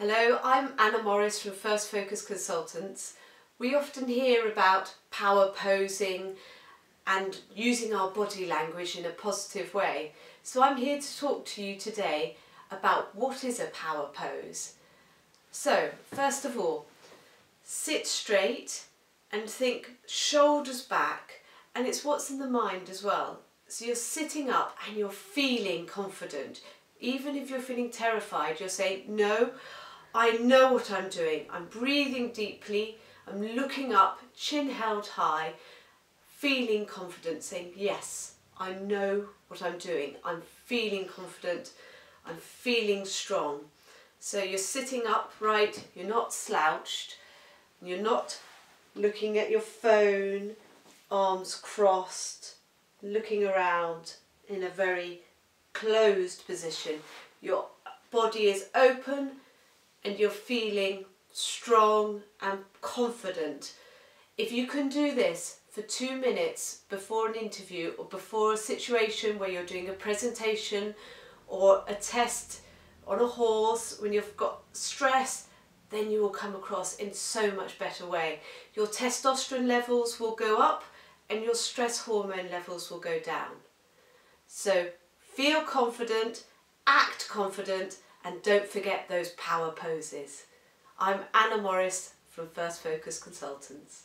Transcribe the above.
Hello, I'm Anna Morris from First Focus Consultants. We often hear about power posing and using our body language in a positive way. So I'm here to talk to you today about what is a power pose. So, first of all, sit straight and think shoulders back and it's what's in the mind as well. So you're sitting up and you're feeling confident. Even if you're feeling terrified, you're saying, no, I know what I'm doing. I'm breathing deeply, I'm looking up, chin held high, feeling confident, saying, yes, I know what I'm doing. I'm feeling confident, I'm feeling strong. So you're sitting upright, you're not slouched, you're not looking at your phone, arms crossed, looking around in a very closed position. Your body is open and you're feeling strong and confident. If you can do this for two minutes before an interview or before a situation where you're doing a presentation or a test on a horse, when you've got stress, then you will come across in so much better way. Your testosterone levels will go up and your stress hormone levels will go down. So feel confident, act confident and don't forget those power poses. I'm Anna Morris from First Focus Consultants.